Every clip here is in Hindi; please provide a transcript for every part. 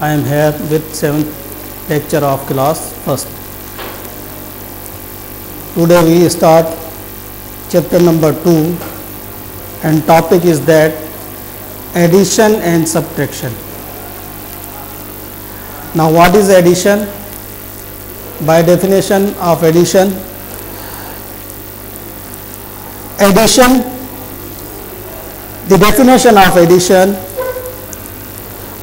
I am here with seventh lecture of class first. Today we start chapter number two and topic is that addition and subtraction. Now what is addition? By definition of addition addition the definition of addition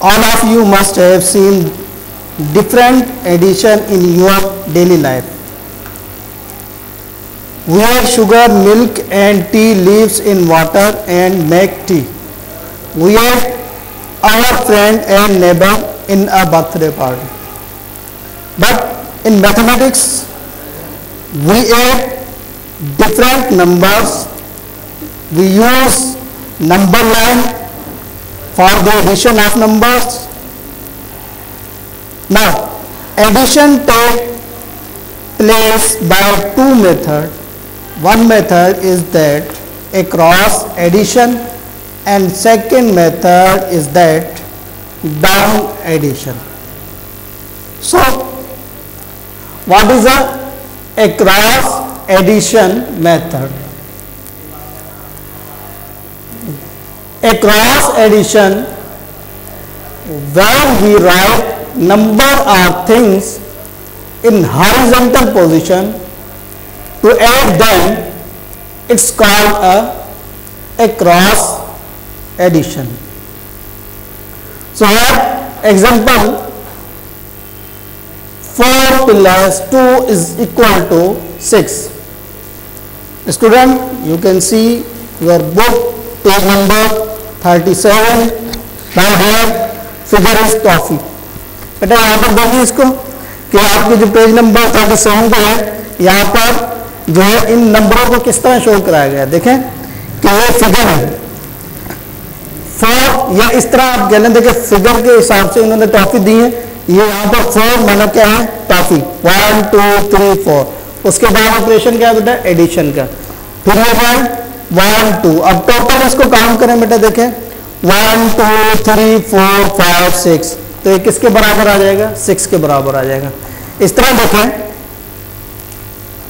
all of you must have seen different addition in your daily life. We add sugar milk and tea leaves in water and make tea. We add our friend and neighbor in a birthday party. But in mathematics we add different numbers. We use number line for the addition of numbers. Now addition take place by two method. One method is that a cross addition and second method is that down addition. So what is a a cross addition method. A cross addition where we write number of things in horizontal position to add them it's called a, a cross addition. So here example 4 plus 2 is equal to 6 student you can see your book, page number 37 now here, figure is toffee बेटा यहाँ पर देखिए इसको, कि आपके जो पेज नंबर 37 पे है, यहाँ पर जो है इन नंबरों को किस तरह शो कराया गया देखें कि ये फिगर है। फोर या इस तरह आप कहने देखें फिगर के हिसाब से इन्होंने टॉफी दी है। ये यहाँ पर फोर माना क्या है? Toffee one two three four उसके बाद ऑपरेशन क्या है? बेटा एडिशन का। फिर हो जाए वन टू अब टोटल इसको काम करें बेटा, देखें। One two three four five six तो ये किसके बराबर आ जाएगा? सिक्स के बराबर आ जाएगा। इस तरह देखें।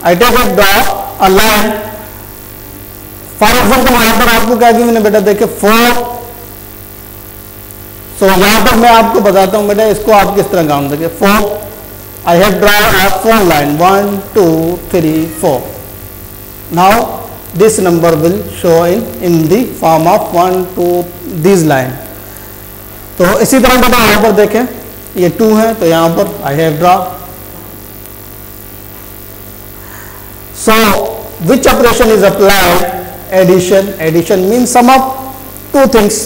I take draw a for example यहाँ पर आपको क्या किया मैंने बेटा, देखे फोर सो यहाँ पर मैं आपको बताता हूँ बेटा, इसको आप किस तरह काम देखें four I have draw a four line one two three four now this number will show in in the form of 1 2 these line तो इसी तरह बेटा यहाँ पर देखें ये 2 है तो यहाँ पर I have draw so which operation is applied addition addition means sum of two things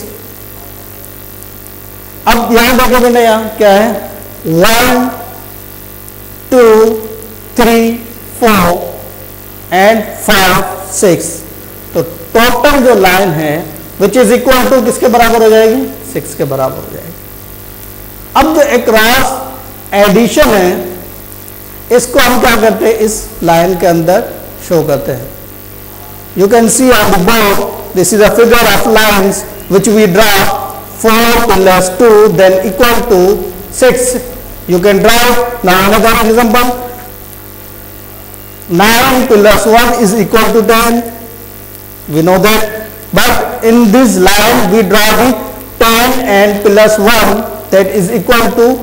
अब यहाँ देखें बेटा यहाँ क्या है one two three four and five six तो टोटल जो लाइन है विच इज़ इक्वल टू किसके बराबर हो जाएगी? सिक्स के बराबर हो जाएगी। अब जो एक क्रॉस एडिशन है, इसको हम क्या करते हैं? इस लाइन के अंदर शो करते हैं। You can see on board this is a figure of lines which we draw four plus two then equal to six you can draw now another example 9 plus 1 is equal to 10 we know that but in this line we draw the 10 and plus 1 that is equal to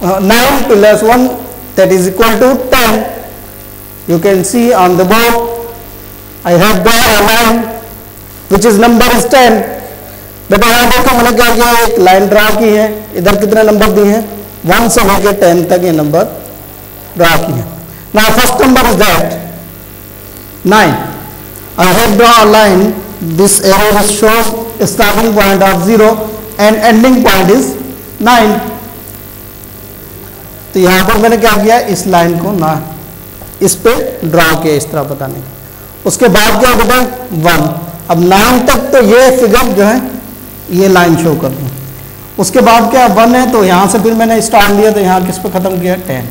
uh, 9 plus 1 that is equal to 10 you can see on the board I have drawn a line which is number is 10 बेटा यहाँ देखो मैंने क्या किया एक लाइन ड्रा की है इधर कितने नंबर दिए हैं वन से लेकर टेन तक ये नंबर ड्रा किए हैं first number is that. 9. I have drawn a line. This arrow is shows starting point of 0 and ending point is 9. तो यहाँ पर मैंने क्या किया? इस लाइन को ना, इस पे ड्रा किया इस तरह बताने का उसके बाद क्या बेटा वन अब नाइन तक तो ये फिगर जो है, ये लाइन शो कर दूँ। उसके बाद क्या, वन है तो यहाँ से फिर मैंने स्टार्ट लिया तो यहाँ किस पे ख़त्म किया? टेन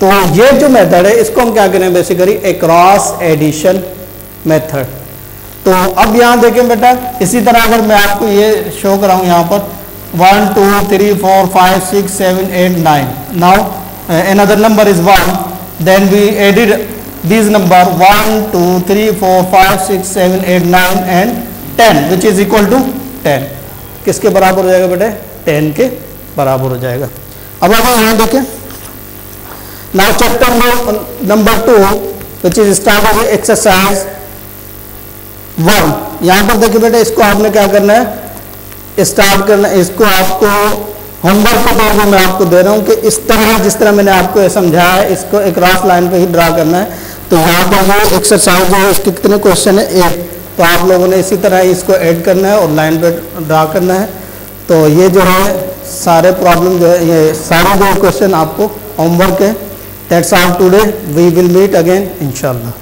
तो ये जो मेथड है, इसको हम क्या करें basically a cross addition method तो अब यहाँ देखें बेटा, इसी तरह अगर मैं आपको ये शो कराऊँ यहाँ पर one two three four five six seven eight nine now another number is 1 then we added these number 1 2 3 4 5 6 7 8 9 and 10 which is equal to 10 किसके बराबर हो जाएगा बेटे? 10 के बराबर हो जाएगा। अब आप यहाँ देखें। Now chapter number two which is start of exercise one यहाँ पर देखिए बेटे, इसको आपने क्या करना है? स्टार्ट करना इसको आपको होमवर्क के तौर पर मैं आपको दे रहा हूँ कि इस तरह जिस तरह मैंने आपको समझाया है, इसको एक राफ लाइन पे ही ड्रा करना है। तो यहाँ पर जो एक्सरसाइज है उसके कितने क्वेश्चन है? एक। तो आप लोगों ने इसी तरह इसको ऐड करना है और लाइन पर ड्रा करना है। तो ये जो है, सारे प्रॉब्लम जो है, ये सारे जो क्वेश्चन आपको होमवर्क है that's all today we will meet again इंशाल्लाह